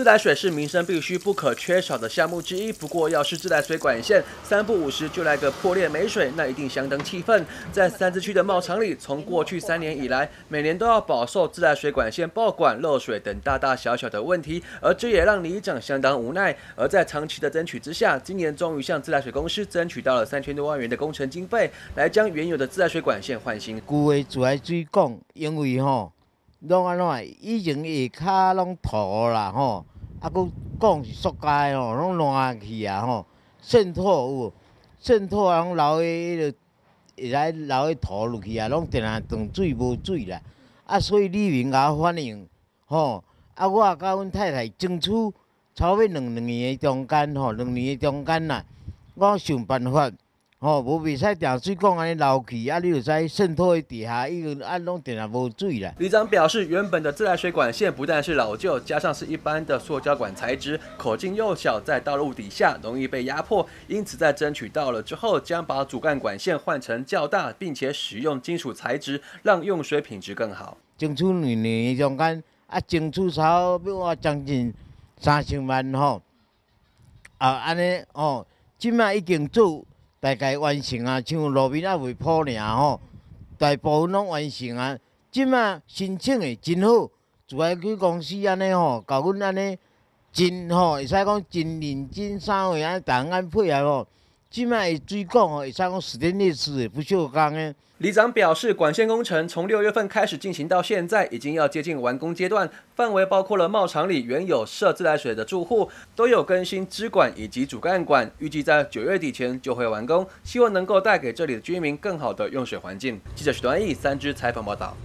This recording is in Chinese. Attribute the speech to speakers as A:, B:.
A: 自来水是民生必须不可缺少的项目之一。不过，要是自来水管线三不五时就来个破裂没水，那一定相当气愤。在三支区的茂场里，从过去三年以来，每年都要饱受自来水管线爆管、漏水等大大小小的问题，而这也让里长相当无奈。而在长期的争取之下，今年终于向自来水公司争取到了三千多万元的工程经费，来将原有的自来水管线换新。
B: 旧的自来水管，因为吼。拢安怎？以前下骹拢土啦吼，啊，佫讲是塑胶吼，拢烂去啊吼，渗透有，渗透啊，拢流迄个会来流迄土落去啊，拢定定断水无水啦。啊，所以李明甲我反映吼，啊，我甲阮太太争取差不多两两年的中间吼，两年的中间啦，我想办法。哦，无袂使定水管安尼流去，啊，你就使渗透去地下，伊个啊拢定下无水啦。
A: 李长表示，原本的自来水管线不但是老旧，加上是一般的塑胶管材质，口径又小，在道路底下容易被压迫，因此在争取到了之后，将把主干管线换成较大，并且使用金属材质，让用水品质更好。
B: 争取两年中间，啊，争取差不多将近三千万吼，啊，安尼哦，即卖已经做。大概完成啊，像路面啊未铺尔吼，大部分拢完成啊。即卖申请诶真好，自来去公司安尼吼，甲阮安尼真吼，会使讲真认真，三位啊，逐项安配合吼。即卖水管哦，会使讲史电烈士的不锈钢的。
A: 李长表示，管线工程从六月份开始进行到现在，已经要接近完工阶段，范围包括了茂场里原有设自来水的住户，都有更新支管以及主干管，预计在九月底前就会完工，希望能够带给这里的居民更好的用水环境。记者许端义三支采访报道。